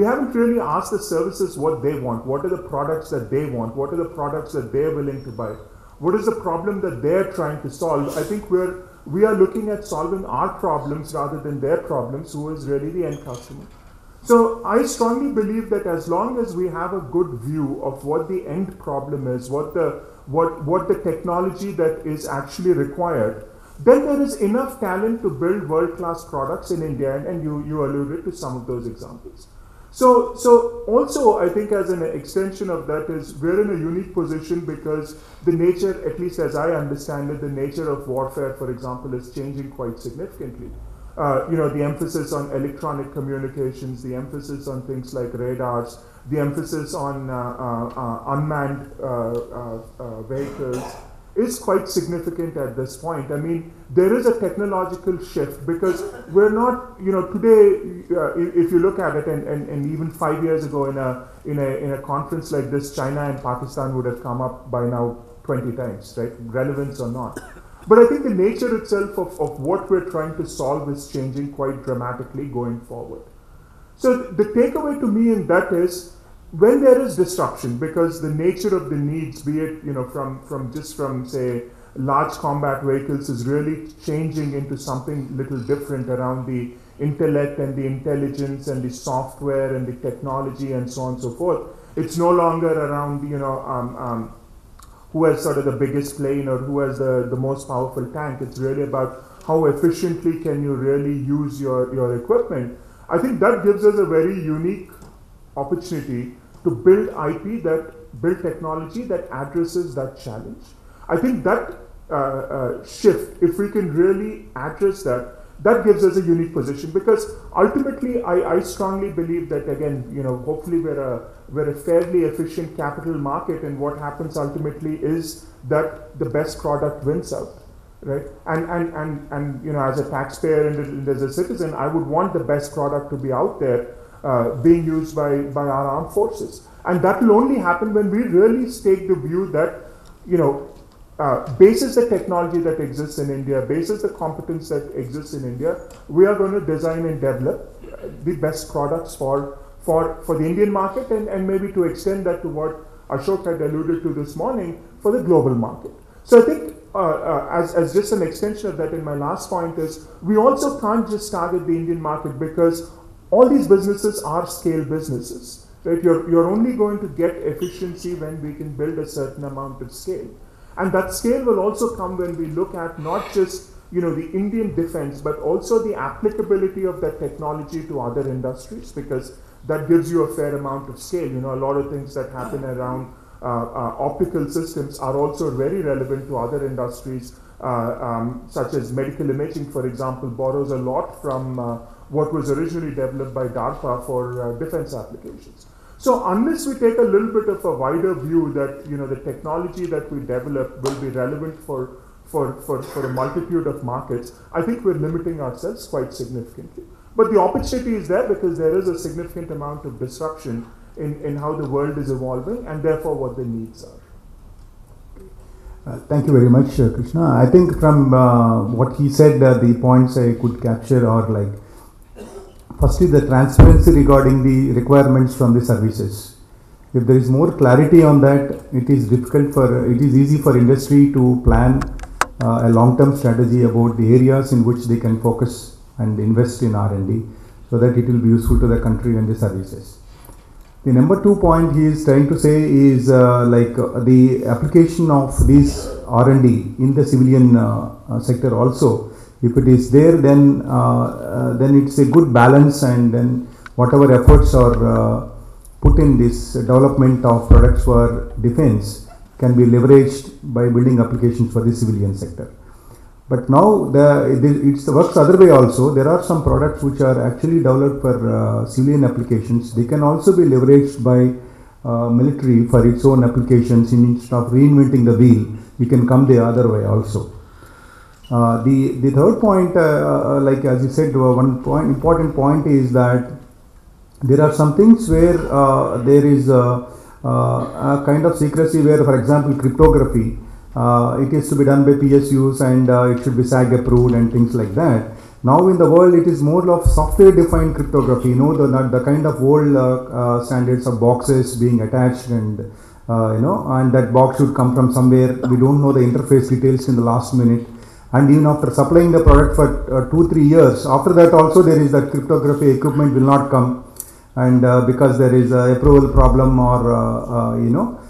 we haven't really asked the services what they want. What are the products that they want? What are the products that they're willing to buy? What is the problem that they're trying to solve? I think we're we are looking at solving our problems rather than their problems, who is really the end customer. So I strongly believe that as long as we have a good view of what the end problem is, what the what what the technology that is actually required, then there is enough talent to build world-class products in India, and, you you alluded to some of those examples. So, so also I think as an extension of that is we're in a unique position because the nature, at least as I understand it, the nature of warfare, for example, is changing quite significantly. Uh, you know, the emphasis on electronic communications, the emphasis on things like radars, the emphasis on uh, uh, uh unmanned uh, vehicles, is quite significant at this point. I mean, there is a technological shift because we're not, you know, today, uh, if you look at it, and, and, and even five years ago in a, in, a, in a conference like this, China and Pakistan would have come up by now 20 times, right? Relevance or not. But I think the nature itself of, of what we're trying to solve is changing quite dramatically going forward. So the takeaway to me in that is when there is disruption, because the nature of the needs, be it you know from from just from say large combat vehicles, is really changing into something little different around the intellect and the intelligence and the software and the technology and so on and so forth. It's no longer around you know um, um, who has sort of the biggest plane or who has the, the most powerful tank. It's really about how efficiently can you really use your, your equipment. I think that gives us a very unique opportunity to build IP that build technology that addresses that challenge. I think that uh, uh, shift, if we can really address that, that gives us a unique position because ultimately I, I strongly believe that again, you know, hopefully we're a we're a fairly efficient capital market and what happens ultimately is that the best product wins out. Right? And and and and you know, as a taxpayer and as a citizen, I would want the best product to be out there uh, being used by, by our armed forces. And that will only happen when we really take the view that, you know, uh, basis the technology that exists in India, basis the competence that exists in India, we are going to design and develop the best products for, for, for the Indian market and, and maybe to extend that to what Ashok had alluded to this morning for the global market. So I think uh, uh, as, as just an extension of that in my last point is we also can't just target the Indian market because all these businesses are scale businesses. Right? You're, you're only going to get efficiency when we can build a certain amount of scale. And that scale will also come when we look at not just you know, the Indian defense, but also the applicability of that technology to other industries, because that gives you a fair amount of scale. You know, a lot of things that happen around uh, uh, optical systems are also very relevant to other industries, uh, um, such as medical imaging, for example, borrows a lot from uh, what was originally developed by DARPA for uh, defense applications. So unless we take a little bit of a wider view that you know the technology that we develop will be relevant for for, for, for a multitude of markets, I think we're limiting ourselves quite significantly. But the opportunity is there because there is a significant amount of disruption in, in how the world is evolving and therefore what the needs are. Uh, thank you very much, uh, Krishna. I think from uh, what he said, uh, the points I could capture are like Firstly, the transparency regarding the requirements from the services. If there is more clarity on that, it is difficult for, it is easy for industry to plan uh, a long-term strategy about the areas in which they can focus and invest in R&D so that it will be useful to the country and the services. The number two point he is trying to say is uh, like uh, the application of this R&D in the civilian uh, uh, sector also if it is there then uh, uh, then it's a good balance and then whatever efforts are uh, put in this development of products for defense can be leveraged by building applications for the civilian sector. But now the it works other way also. There are some products which are actually developed for uh, civilian applications. They can also be leveraged by uh, military for its own applications. Instead of reinventing the wheel you can come the other way also uh, the the third point, uh, uh, like as you said, one point important point is that there are some things where there is a, a, kind of secrecy where, for example, cryptography. it is to be done by PSUs and it should be SAG approved and things like that. Now in the world, it is more of software-defined cryptography. You know, the the kind of old uh, uh, standards of boxes being attached, and uh, you know, and that box should come from somewhere. We don't know the interface details in the last minute. And even after supplying the product for uh, two three years, after that also there is that cryptography equipment will not come, and uh, because there is a approval problem or uh, you know,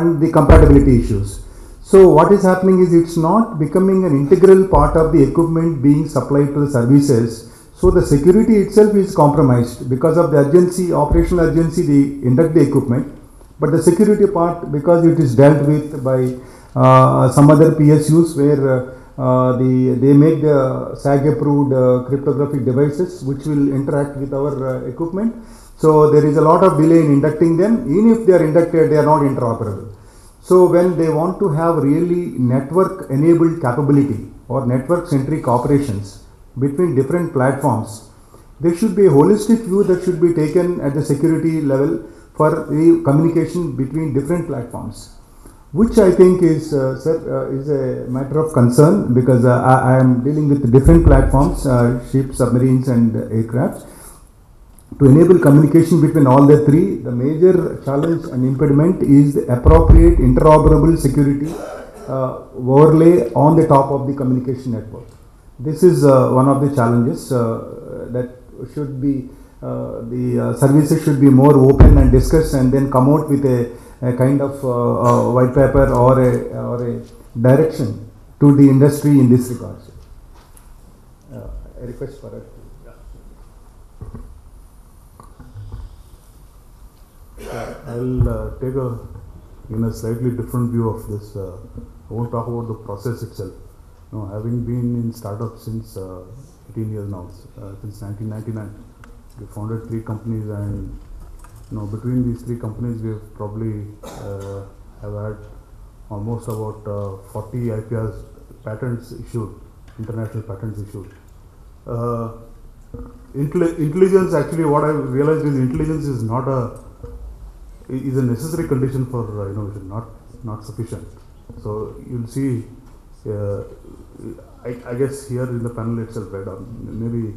and the compatibility issues. So what is happening is it's not becoming an integral part of the equipment being supplied to the services. So the security itself is compromised because of the urgency, operational urgency, they induct the equipment. But the security part, because it is dealt with by uh, some other PSUs where uh, uh, the, they make the SAG approved uh, cryptographic devices which will interact with our uh, equipment. So there is a lot of delay in inducting them. Even if they are inducted, they are not interoperable. So when they want to have really network enabled capability or network centric operations between different platforms, there should be a holistic view that should be taken at the security level for the communication between different platforms, which I think is, uh, sir, uh, is a matter of concern because uh, I, I, am dealing with different platforms, uh, ships, submarines, and aircraft. To enable communication between all the three, the major challenge and impediment is the appropriate interoperable security uh, overlay on the top of the communication network. This is uh, one of the challenges that should be, the services should be more open and discuss and then come out with a, a kind of uh, white paper or a, or a direction to the industry in this regard. a request for it. I'll uh, take a in a slightly different view of this. Uh, I won't talk about the process itself. Know, having been in startups since uh, 18 years now, uh, since 1999, we founded three companies, and you know, between these three companies, we have probably uh, have had almost about uh, 40 IPRs patents issued, international patents issued. intelligence actually, what I realized is intelligence is not a is a necessary condition for uh, innovation, not not sufficient. So you'll see. Uh, I, I, guess here in the panel itself, right? Um, maybe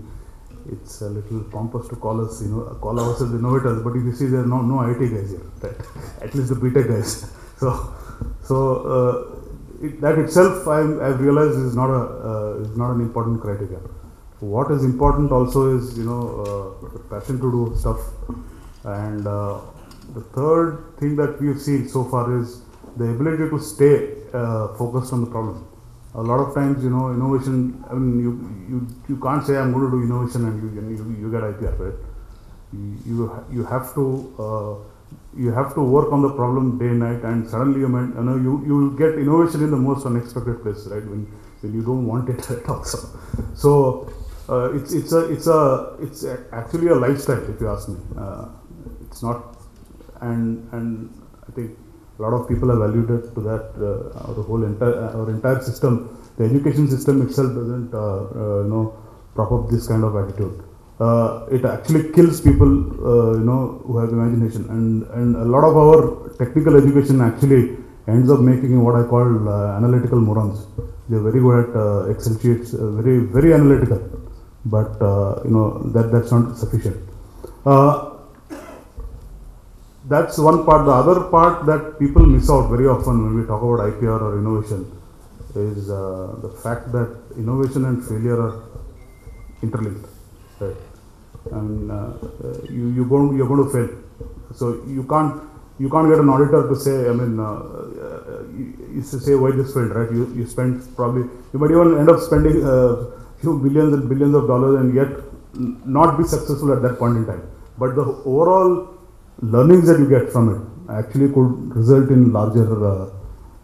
it's a little pompous to call us, you know, call ourselves innovators. But if you see, there are no no IT guys here, right? At least the beta guys. So so uh, it, that itself, I, I've realized is not a uh, is not an important criteria. What is important also is you know uh, passion to do stuff and uh, the third thing that we've seen so far is the ability to stay uh, focused on the problem. A lot of times, you know, innovation. I mean, you you, you can't say I'm going to do innovation and you you, you get IPR, right? You you, you have to uh, you have to work on the problem day and night, and suddenly you might, you know you you get innovation in the most unexpected place, right? When when you don't want it at all. So, uh, it's it's a it's a it's actually a lifestyle, if you ask me. Uh, it's not and and I think a lot of people have alluded to that. Uh, our whole entire our entire system, the education system itself doesn't uh, uh, you know prop up this kind of attitude. Uh, it actually kills people uh, you know who have imagination, and and a lot of our technical education actually ends up making what I call uh, analytical morons. They're very good at Excel sheets, very very analytical, but you know that that's not sufficient that's one part. The other part that people miss out very often when we talk about IPR or innovation is uh, the fact that innovation and failure are interlinked. Right? And uh, you you going you're going to fail. So you can't you can't get an auditor to say I mean uh, you, to say why this failed right. You you spend probably you might even end up spending uh, few billions and billions of dollars and yet not be successful at that point in time. But the overall learnings that you get from it actually could result in larger, uh, uh,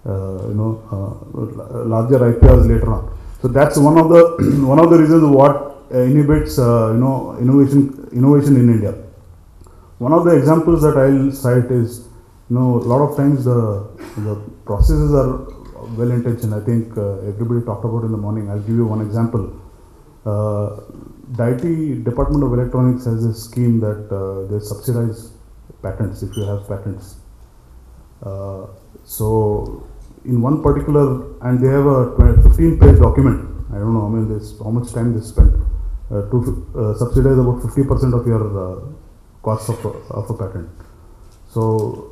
you know, uh, larger IPRs later on. So that's one of the one of the reasons what inhibits, you know, innovation innovation in India. One of the examples that I'll cite is, you know, a lot of times the the processes are well intentioned. I think uh, everybody talked about in the morning. I'll give you one example. Uh, DeitY Department of Electronics has a scheme that uh, they subsidize patents if you have patents. Uh, so in one particular, and they have a 15 page document I don't know. I mean, this how much time they spent uh, to uh, subsidize about fifty percent of your uh, cost of a, of a patent. So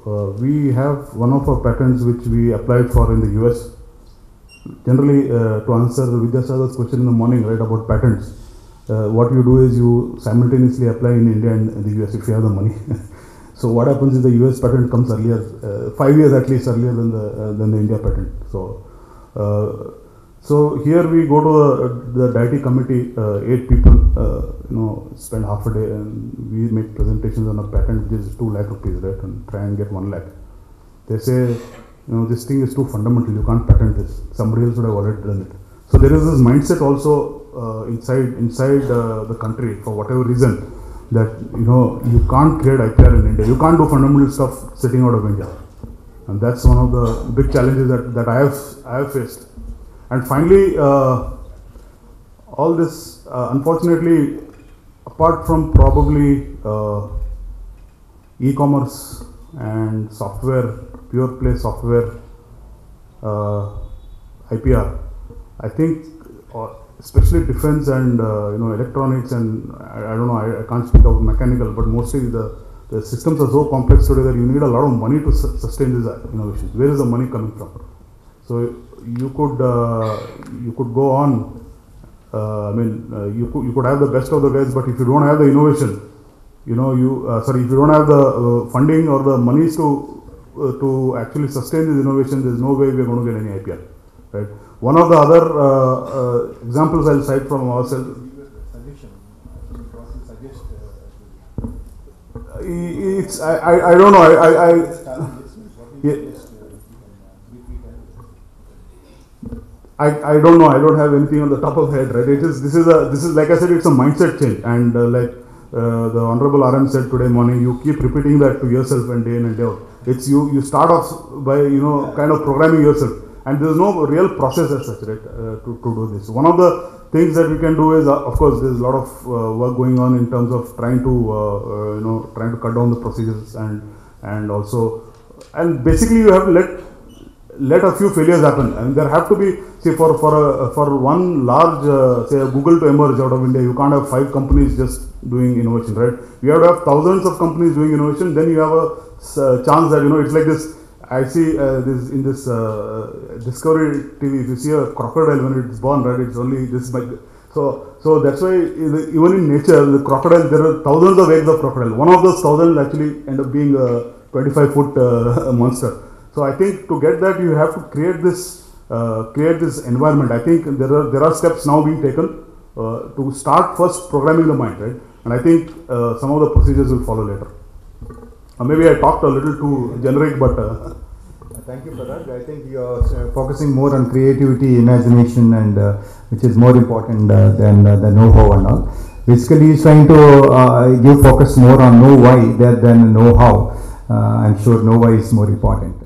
uh, we have one of our patents which we applied for in the US. Generally, uh, to answer Vidyasagar's question in the morning, right about patents, what you do is you simultaneously apply in India and in the US if you have the money. so what happens is the US patent comes earlier, uh, five years at least earlier than the uh, than the India patent. So. Uh, so here we go to the, the DeitY committee, uh, eight people, uh, you know, spend half a day and we make presentations on a patent which is two lakh rupees, right, and try and get one lakh. They say, you know, this thing is too fundamental, you can't patent this. Somebody else would have already done it. So there is this mindset also uh, inside inside uh, the country for whatever reason that you know you can't create IPR in India. You can't do fundamental stuff sitting out of India, and that's one of the big challenges that, that I have I have faced. And finally, uh, all this, uh, unfortunately, apart from probably uh, e-commerce and software, pure play software, uh, IPR, I think, uh, especially defense and uh, you know electronics and I, I don't know, I, I can't speak about mechanical, but mostly the the systems are so complex today that you need a lot of money to su- sustain these innovations Where is the money coming from? So you could uh, you could go on. Uh, I mean, uh, you could you could have the best of the guys, but if you don't have the innovation, you know, you uh, sorry, if you don't have the uh, funding or the monies to uh, to actually sustain this innovation, there's no way we're going to get any IPR, right? One of the other uh, uh, examples I'll cite from ourselves. It's I, I, don't know I, I, I yeah. I, I don't know. I don't have anything on the top of head, right? It is this is a this is like I said, it's a mindset change, and uh, like uh, the honorable RM said today morning, you keep repeating that to yourself and day in and day out. It's you you start off by you know kind of programming yourself, and there is no real process as such, right? Uh, to to do this. One of the things that we can do is, uh, of course, there's a lot of uh, work going on in terms of trying to you know trying to cut down the procedures and and also and basically you have to let let a few failures happen and there have to be see for for a, for one large uh, say google to emerge out of india you can't have five companies just doing innovation right you have to have thousands of companies doing innovation then you have a uh, chance that you know it's like this i see uh, this in this uh, discovery tv if you see a crocodile when it's born right it's only this big so so that's why even in nature the crocodile there are thousands of eggs of crocodile one of those thousands actually end up being a 25 foot uh, monster so I think to get that you have to create this uh, create this environment. I think there are there are steps now being taken uh, to start first programming the mind, right? And I think uh, some of the procedures will follow later. Uh, maybe I talked a little too generic, but uh, Thank you, Parag. I think you're uh, focusing more on creativity, imagination, and which is more important than the know-how and all. Basically, he's trying to give focus more on know why than than know how. I'm sure know why is more important.